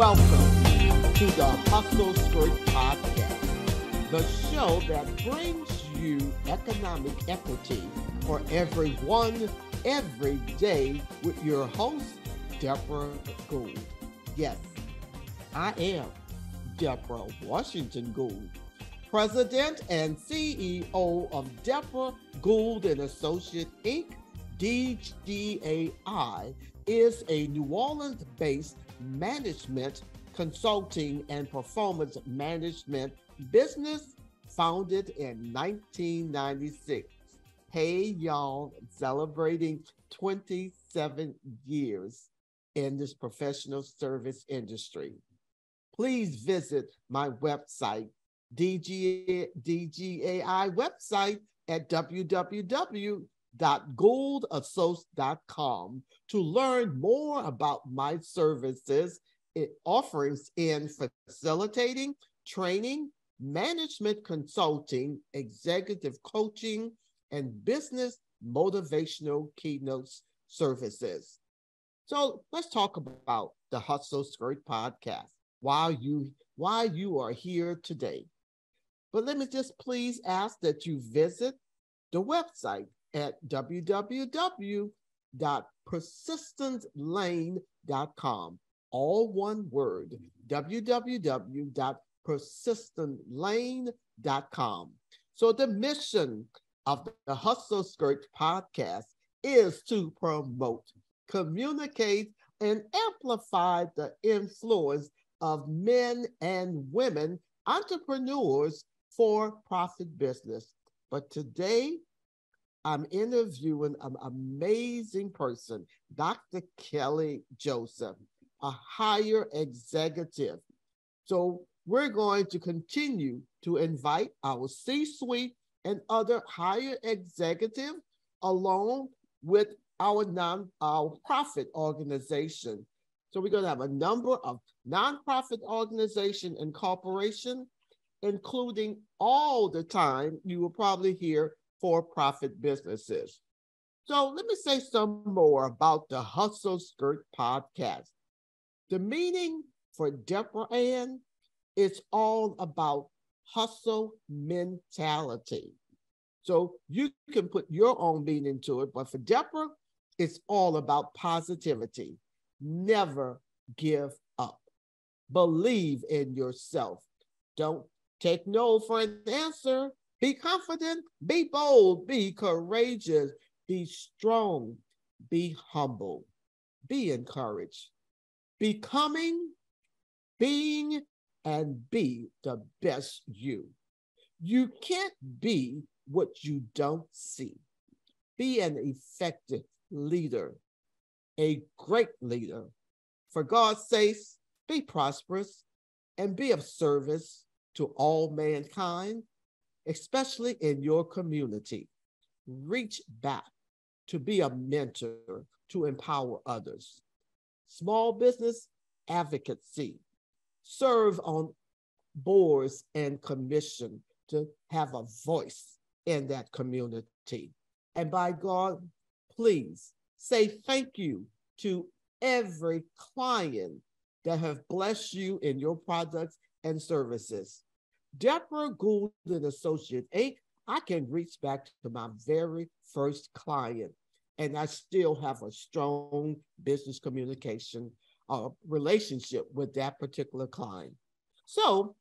Welcome to the Hustle Skirt Podcast, the show that brings you economic equity for everyone, every day, with your host, Debra Gould. Yes, I am Debra Washington Gould, President and CEO of Debra Gould and Associate Inc. DGAI is a New Orleans-based management, consulting, and performance management business founded in 1996. Hey, y'all, celebrating 27 years in this professional service industry. Please visit my website, DG, DGAI website at www.gouldassociates.com to learn more about my services it offerings in facilitating, training, management consulting, executive coaching, and business motivational keynotes services. So let's talk about the Hustle Skirt podcast. Why you why you are here today. But let me just please ask that you visit the website at www.persistencelane.com. All one word, www.persistencelane.com. So the mission of the Hustle Skirt podcast is to promote, communicate, and amplify the influence of men and women entrepreneurs for profit business. But today, I'm interviewing an amazing person, Dr. Kelli Joseph, a higher executive. So we're going to continue to invite our C-suite and other higher executive along with our non our profit organization. So we're going to have a number of nonprofit organization and corporation, including all the time you will probably hear for-profit businesses. So let me say some more about the Hustle Skirt podcast. The meaning for Deborah Ann is all about hustle mentality. So you can put your own meaning to it, but for Deborah, it's all about positivity. Never give up. Believe in yourself. Don't take no for an answer. Be confident, be bold, be courageous, be strong, be humble, be encouraged. Becoming, being, and be the best you. You can't be what you don't see. Be an effective leader, a great leader. For God's sake, be prosperous and be of service to all mankind, especially in your community. Reach back to be a mentor to empower others. Small business advocacy. Serve on boards and commission to have a voice in that community. And by God, please say thank you to every client that have blessed you in your products and services. Debra Gould and Associate Inc., I can reach back to my very first client, and I still have a strong business communication uh, relationship with that particular client. So,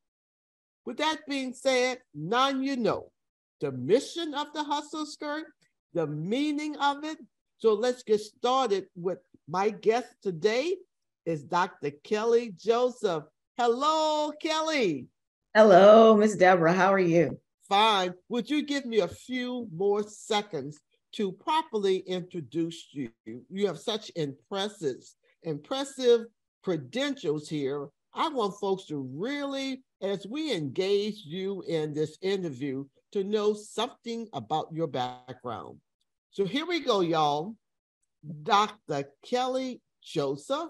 with that being said, now you know the mission of the hustle skirt, the meaning of it. So let's get started with my guest today is Dr. Kelli Joseph. Hello, Kelli. Hello, Miss Debra. How are you? Fine. Would you give me a few more seconds to properly introduce you? You have such impressive, impressive credentials here. I want folks to really, as we engage you in this interview, to know something about your background. So here we go, y'all. Dr. Kelli Joseph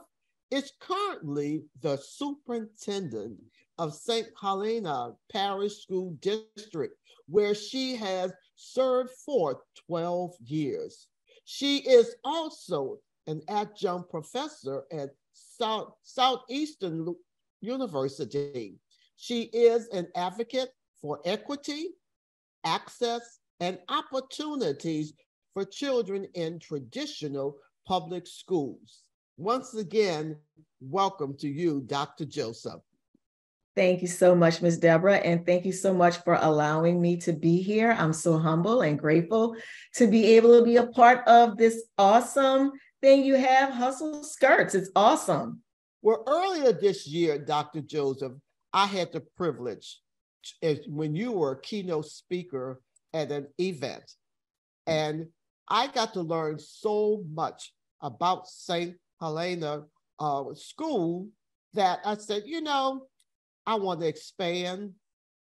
is currently the superintendent of St. Helena Parish School District, where she has served for 12 years. She is also an adjunct professor at South, Southeastern University. She is an advocate for equity, access, and opportunities for children in traditional public schools. Once again, welcome to you, Dr. Joseph. Thank you so much, Ms. Debra, and thank you so much for allowing me to be here. I'm so humble and grateful to be able to be a part of this awesome thing you have, Hustle Skirts. It's awesome. Well, earlier this year, Dr. Joseph, I had the privilege when you were a keynote speaker at an event, and I got to learn so much about St. Helena uh, School that I said, you know, I want to expand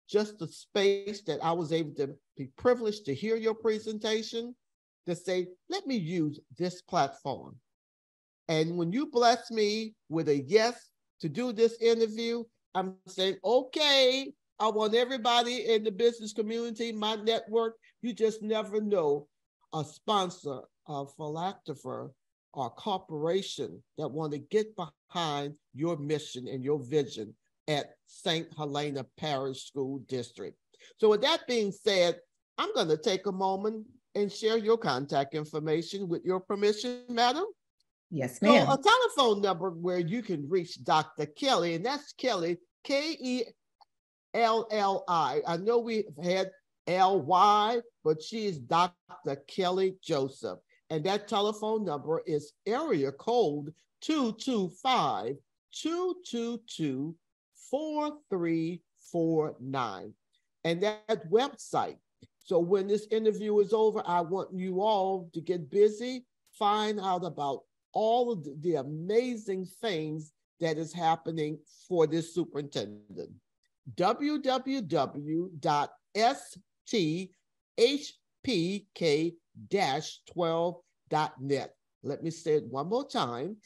just the space that I was able to be privileged to hear your presentation to say, let me use this platform. And when you bless me with a yes to do this interview, I'm saying, okay, I want everybody in the business community, my network, you just never know a sponsor, a philanthropist, or corporation that want to get behind your mission and your vision at St. Helena Parish School District. So with that being said, I'm going to take a moment and share your contact information with your permission, madam. Yes, ma'am. So a telephone number where you can reach Dr. Kelli, and that's Kelli, K E L L I. I know we've had L Y, but she is Dr. Kelli Joseph. And that telephone number is area code 225 222 4349. And that website. So when this interview is over, I want you all to get busy, find out about all of the amazing things that is happening for this superintendent. www.sthpk-12.net. Let me say it one more time,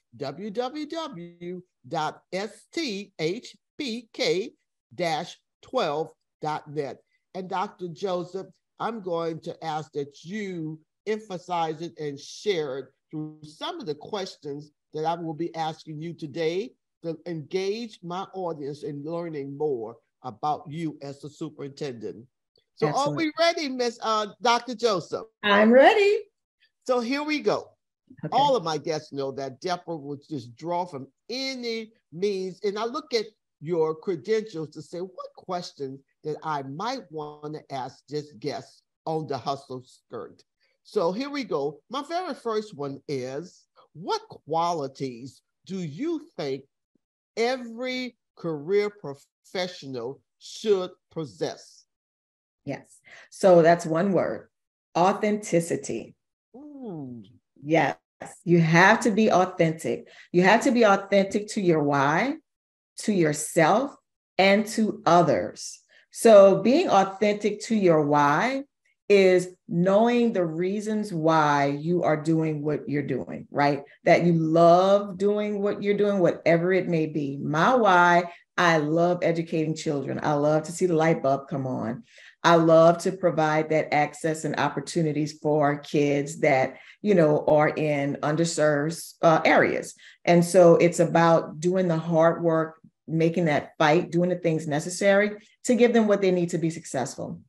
www.sthpk-12.net. And Dr. Joseph, I'm going to ask that you emphasize it and share it through some of the questions that I will be asking you today to engage my audience in learning more about you as a superintendent. So Excellent. are we ready, Miss uh, Dr. Joseph? I'm ready. So here we go. Okay. All of my guests know that Debra will just draw from any means. And I look at your credentials to say what questions that I might want to ask this guest on the hustle skirt. So here we go. My very first one is what qualities do you think every career professional should possess? Yes. So that's one word authenticity. Ooh. Yes. You have to be authentic. You have to be authentic to your why, to yourself, and to others. So being authentic to your why is knowing the reasons why you are doing what you're doing, right? That you love doing what you're doing, whatever it may be. My why, I love educating children. I love to see the light bulb come on. I love to provide that access and opportunities for kids that, you know, are in underserved uh, areas. And so it's about doing the hard work, making that fight, doing the things necessary to give them what they need to be successful.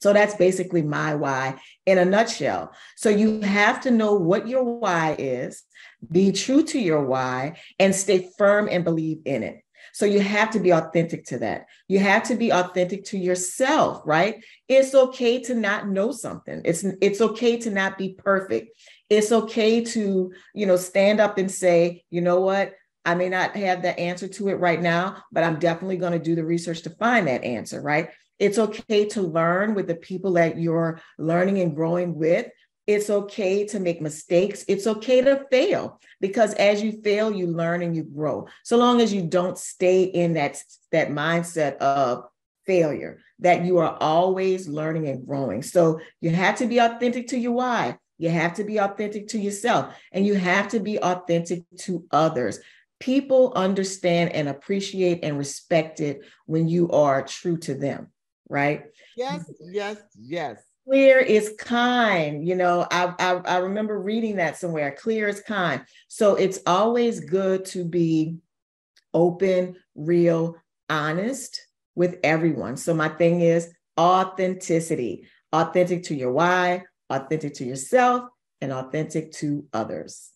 So that's basically my why in a nutshell. So you have to know what your why is, be true to your why, and stay firm and believe in it. So you have to be authentic to that. You have to be authentic to yourself, right? It's okay to not know something. It's it's okay to not be perfect. It's okay to, you know, stand up and say, you know what? I may not have the answer to it right now, but I'm definitely going to do the research to find that answer, right? It's okay to learn with the people that you're learning and growing with. It's okay to make mistakes. It's okay to fail because as you fail, you learn and you grow. So long as you don't stay in that, that mindset of failure, that you are always learning and growing. So you have to be authentic to your why. You have to be authentic to yourself and you have to be authentic to others. People understand and appreciate and respect it when you are true to them right? Yes, yes, yes. Clear is kind. You know, I, I, I remember reading that somewhere. Clear is kind. So it's always good to be open, real, honest with everyone. So my thing is authenticity, authentic to your why, authentic to yourself, and authentic to others.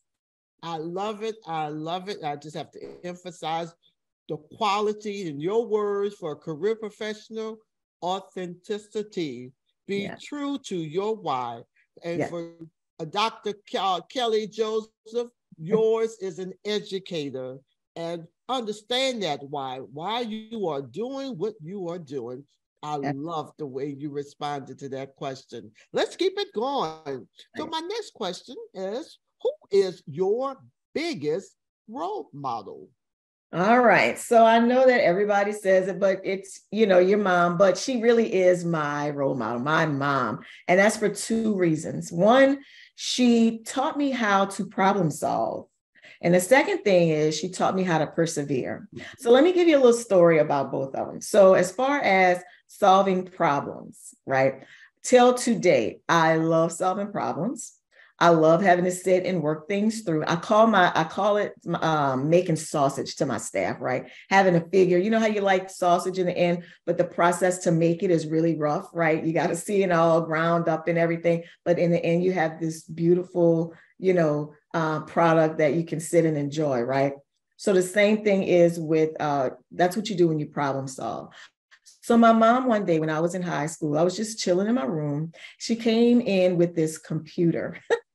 I love it. I love it. I just have to emphasize the quality in your words for a career professional authenticity. Be true to your why. And for uh, Dr. Kelli Joseph, yours is an educator. And understand that why, why you are doing what you are doing. I love the way you responded to that question. Let's keep it going. So, my next question is Who is your biggest role model? All right. So I know that everybody says it, but it's, you know, your mom, but she really is my role model, my mom. And that's for two reasons. One, she taught me how to problem solve. And the second thing is she taught me how to persevere. So let me give you a little story about both of them. So as far as solving problems, right? Till today, I love solving problems. I love having to sit and work things through. I call my I call it um, making sausage to my staff, right? Having to figure, you know how you like sausage in the end, but the process to make it is really rough, right? You got to see it all ground up and everything, but in the end, you have this beautiful, you know, uh, product that you can sit and enjoy, right? So the same thing is with uh, that's what you do when you problem solve. So my mom one day when I was in high school, I was just chilling in my room. She came in with this computer.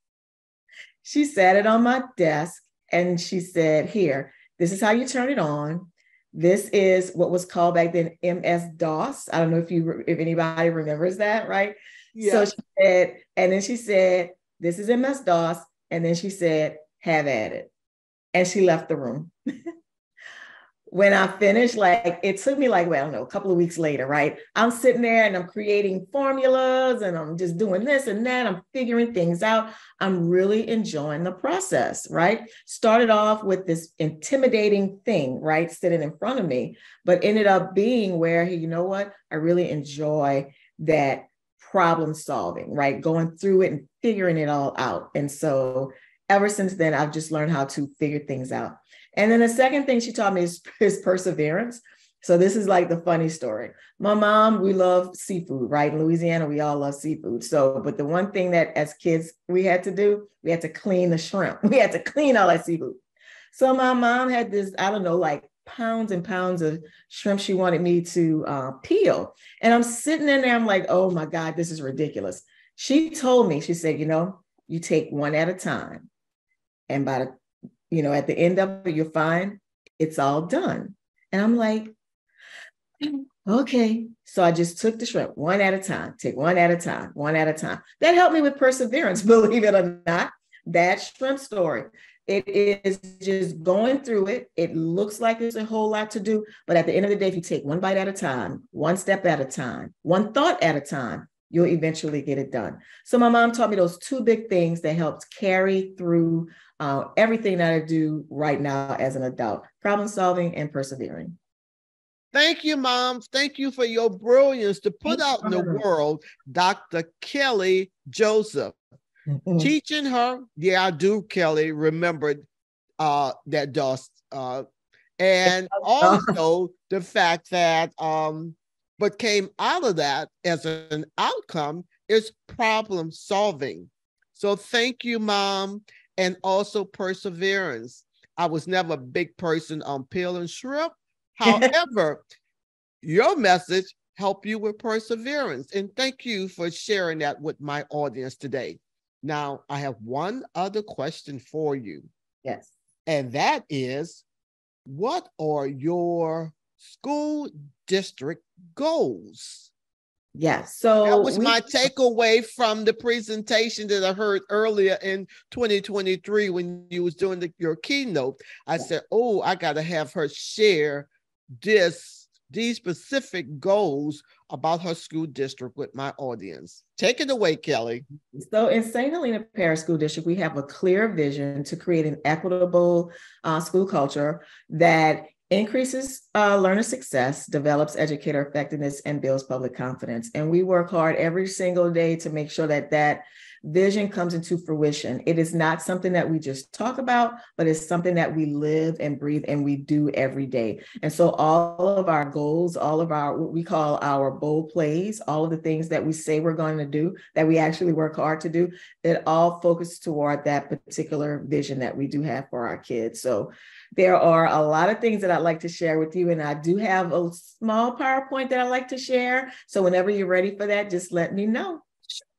she sat it on my desk and she said, Here, this is how you turn it on. This is what was called back then MS DOS. I don't know if you if anybody remembers that, right? Yeah. So she said, and then she said, This is MS DOS. And then she said, Have at it. And she left the room. when I finished, like it took me like, well, I don't know, a couple of weeks later, right? I'm sitting there and I'm creating formulas and I'm just doing this and that. I'm figuring things out. I'm really enjoying the process, right? Started off with this intimidating thing, right? Sitting in front of me, but ended up being where, you know what? I really enjoy that problem solving, right? Going through it and figuring it all out. And so ever since then, I've just learned how to figure things out. And then the second thing she taught me is, is perseverance. So this is like the funny story. My mom, we love seafood, right? In Louisiana, we all love seafood. So, but the one thing that as kids we had to do, we had to clean the shrimp. We had to clean all that seafood. So my mom had this, I don't know, like pounds and pounds of shrimp she wanted me to uh, peel. And I'm sitting in there, I'm like, oh my God, this is ridiculous. She told me, she said, you know, you take one at a time. And by the you know, at the end of it, you're fine. it's all done. And I'm like, okay. So I just took the shrimp one at a time, take one at a time, one at a time. That helped me with perseverance, believe it or not. That shrimp story. It is just going through it. It looks like there's a whole lot to do, but at the end of the day, if you take one bite at a time, one step at a time, one thought at a time, you'll eventually get it done. So my mom taught me those two big things that helped carry through uh, everything that I do right now as an adult problem solving and persevering. Thank you, Mom. Thank you for your brilliance to put out in the world Dr. Kelli Joseph. Mm-hmm. Teaching her, yeah, I do, Kelli, remembered uh, that DOS. Uh, and also the fact that um, what came out of that as an outcome is problem solving. So thank you, Mom and also perseverance. I was never a big person on pill and shrimp. However, your message helped you with perseverance. And thank you for sharing that with my audience today. Now, I have one other question for you. Yes. And that is what are your school district goals? Yeah. So that was we, my takeaway from the presentation that I heard earlier in 2023 when you was doing the, your keynote. I said, "Oh, I got to have her share this these specific goals about her school district with my audience." Take it away, Kelli. So, in St. Helena Parish School District, we have a clear vision to create an equitable uh, school culture that increases uh, learner success, develops educator effectiveness, and builds public confidence. And we work hard every single day to make sure that that vision comes into fruition. It is not something that we just talk about, but it's something that we live and breathe and we do every day. And so all of our goals, all of our what we call our bold plays, all of the things that we say we're going to do, that we actually work hard to do, it all focuses toward that particular vision that we do have for our kids. So there are a lot of things that I'd like to share with you, and I do have a small PowerPoint that I'd like to share. So whenever you're ready for that, just let me know.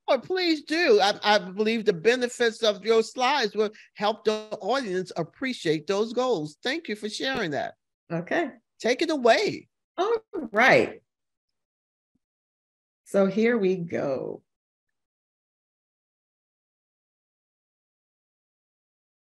Sure, please do. I, I believe the benefits of your slides will help the audience appreciate those goals. Thank you for sharing that. Okay. Take it away. All right. So here we go.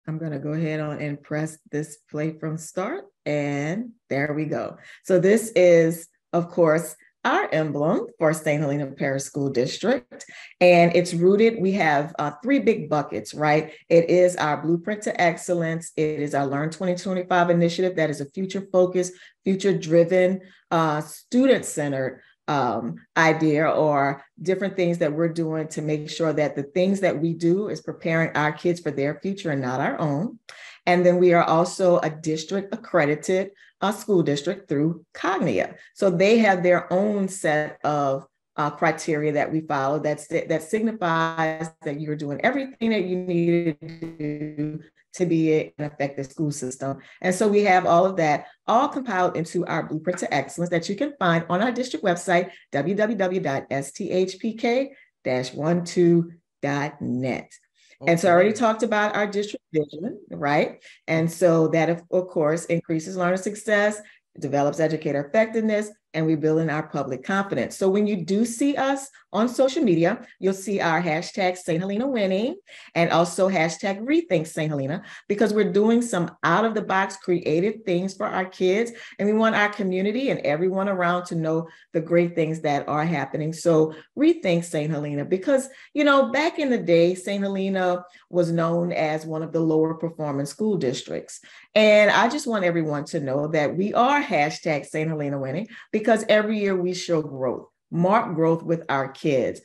I'm going to go ahead on and press this play from start. And there we go. So this is, of course, our emblem for St. Helena Parish School District. And it's rooted, we have uh, three big buckets, right? It is our Blueprint to Excellence. It is our Learn 2025 initiative that is a future focused, future driven, uh, student centered um, idea or different things that we're doing to make sure that the things that we do is preparing our kids for their future and not our own. And then we are also a district accredited uh, school district through Cognia. So they have their own set of uh, criteria that we follow that's, that signifies that you're doing everything that you need to do to be an effective school system. And so we have all of that all compiled into our blueprint to excellence that you can find on our district website, www.sthpk-12.net. Okay. And so I already talked about our district vision, right? And so that, of, of course, increases learner success, develops educator effectiveness, and we build in our public confidence. So when you do see us on social media, you'll see our hashtag St. Helena winning and also hashtag rethink St. Helena because we're doing some out of the box creative things for our kids. And we want our community and everyone around to know the great things that are happening. So rethink St. Helena because, you know, back in the day, St. Helena was known as one of the lower performing school districts. And I just want everyone to know that we are hashtag St. Helena winning because every year we show growth mark growth with our kids.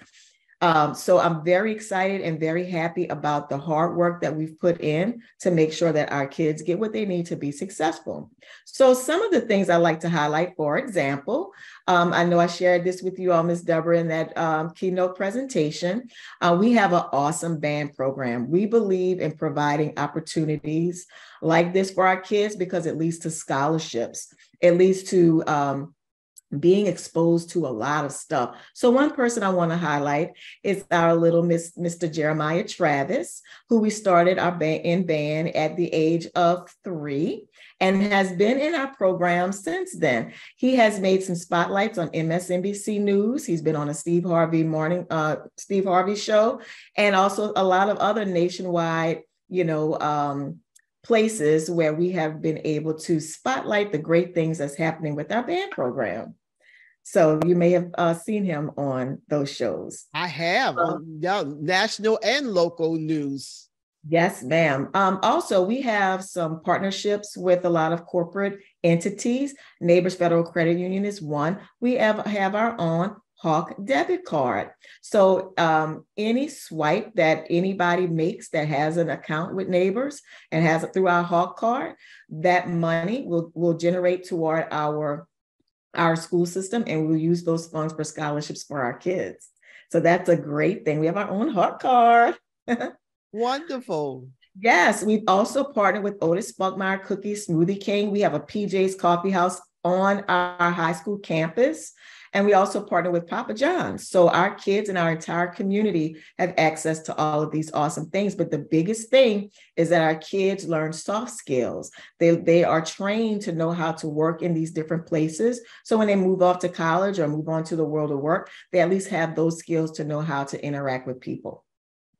Um, so I'm very excited and very happy about the hard work that we've put in to make sure that our kids get what they need to be successful. So some of the things I like to highlight, for example, um, I know I shared this with you all, Ms. Debra, in that um, keynote presentation. Uh, we have an awesome band program. We believe in providing opportunities like this for our kids because it leads to scholarships. It leads to um, being exposed to a lot of stuff. So one person I want to highlight is our little Miss Mr. Jeremiah Travis, who we started our band in band at the age of three and has been in our program since then. He has made some spotlights on MSNBC News. He's been on a Steve Harvey morning, uh, Steve Harvey show, and also a lot of other nationwide, you know, um, places where we have been able to spotlight the great things that's happening with our band program. So you may have uh, seen him on those shows. I have um, yeah, national and local news. Yes, ma'am. Um, also, we have some partnerships with a lot of corporate entities. Neighbors Federal Credit Union is one. We have, have our own Hawk debit card. So um, any swipe that anybody makes that has an account with Neighbors and has it through our Hawk card, that money will, will generate toward our our school system and we'll use those funds for scholarships for our kids. So that's a great thing. We have our own Hawk card. Wonderful. Yes, we've also partnered with Otis Spunkmeyer Cookies Smoothie King. We have a PJ's Coffee House on our high school campus. And we also partner with Papa John's. So our kids and our entire community have access to all of these awesome things. But the biggest thing is that our kids learn soft skills. They, they are trained to know how to work in these different places. So when they move off to college or move on to the world of work, they at least have those skills to know how to interact with people.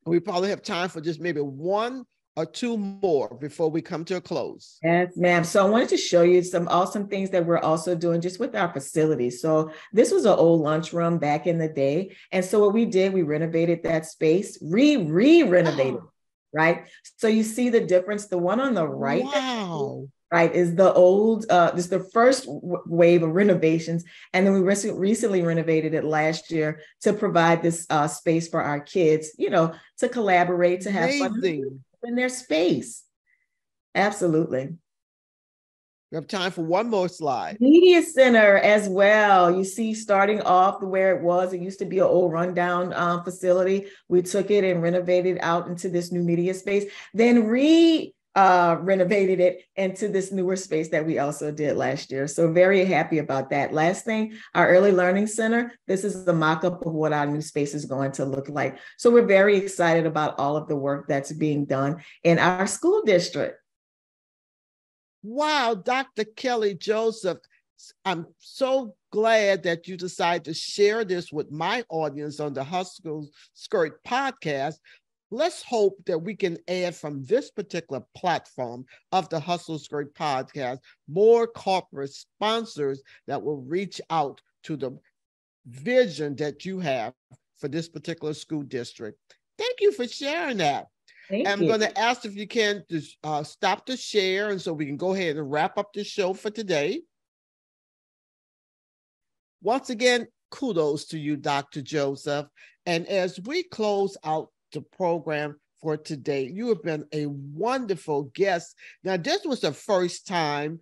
We probably have time for just maybe one or two more before we come to a close. Yes, ma'am. So I wanted to show you some awesome things that we're also doing just with our facilities. So this was an old lunchroom back in the day. And so what we did, we renovated that space, re re renovated, oh. right? So you see the difference. The one on the right, wow. right is the old uh this is the first w- wave of renovations and then we rec- recently renovated it last year to provide this uh space for our kids you know to collaborate to have Amazing. fun in their space absolutely we have time for one more slide. Media Center as well. You see, starting off where it was, it used to be an old rundown um, facility. We took it and renovated out into this new media space, then re uh, renovated it into this newer space that we also did last year. So very happy about that. Last thing, our early learning center, this is the mock-up of what our new space is going to look like. So we're very excited about all of the work that's being done in our school district. Wow, Dr. Kelli Joseph, I'm so glad that you decided to share this with my audience on the Hustle Skirt podcast let's hope that we can add from this particular platform of the Hustle Skirt podcast more corporate sponsors that will reach out to the vision that you have for this particular school district. Thank you for sharing that. Thank I'm going to ask if you can just uh, stop the share, and so we can go ahead and wrap up the show for today. Once again, kudos to you, Dr. Joseph. And as we close out the program for today. You have been a wonderful guest. Now, this was the first time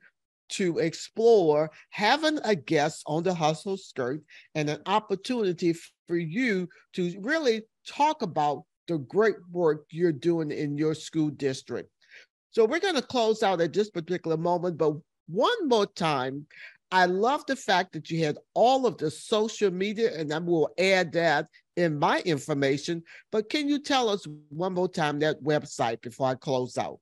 to explore having a guest on the hustle skirt and an opportunity for you to really talk about the great work you're doing in your school district. So we're going to close out at this particular moment, but one more time, I love the fact that you had all of the social media, and I will add that in my information. But can you tell us one more time that website before I close out?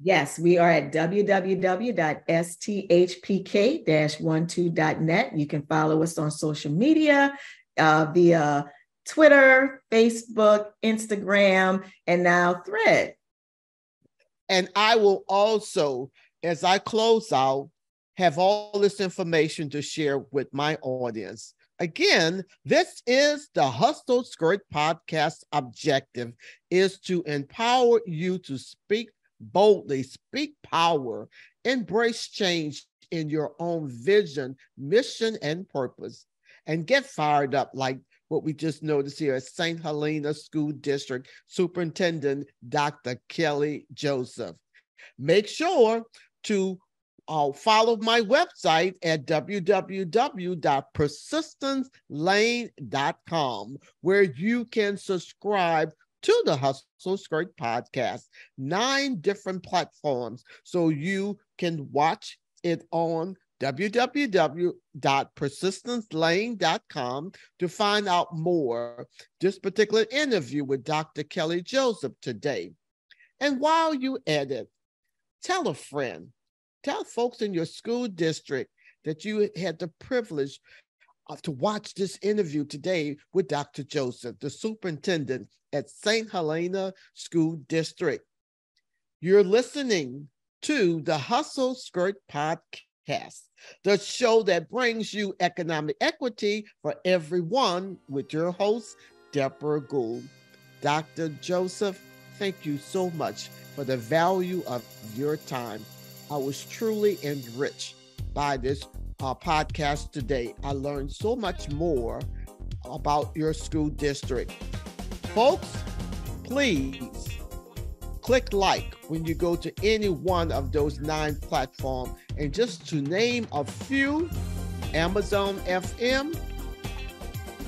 Yes, we are at www.sthpk-12.net. You can follow us on social media uh, via Twitter, Facebook, Instagram, and now Thread. And I will also, as I close out, have all this information to share with my audience. Again, this is the Hustle Skirt podcast objective is to empower you to speak boldly, speak power, embrace change in your own vision, mission, and purpose, and get fired up like what we just noticed here at St. Helena School District Superintendent Dr. Kelli Joseph. Make sure to uh, follow my website at www.persistencelane.com, where you can subscribe to the Hustle Skirt podcast, nine different platforms, so you can watch it on www.persistencelane.com to find out more. This particular interview with Dr. Kelli Joseph today. And while you edit, tell a friend Tell folks in your school district that you had the privilege of, to watch this interview today with Dr. Joseph, the superintendent at St. Helena School District. You're listening to the Hustle Skirt Podcast, the show that brings you economic equity for everyone with your host, Debra Gould. Dr. Joseph, thank you so much for the value of your time. I was truly enriched by this uh, podcast today. I learned so much more about your school district. Folks, please click like when you go to any one of those nine platforms. And just to name a few Amazon FM,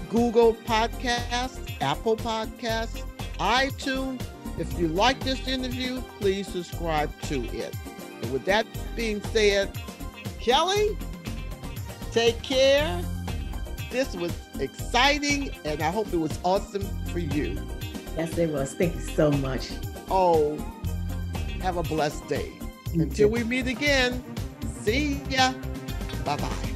Google Podcasts, Apple Podcasts, iTunes. If you like this interview, please subscribe to it. And with that being said, Kelli, take care. This was exciting, and I hope it was awesome for you. Yes, it was. Thank you so much. Oh, have a blessed day. Until we meet again, see ya. Bye bye.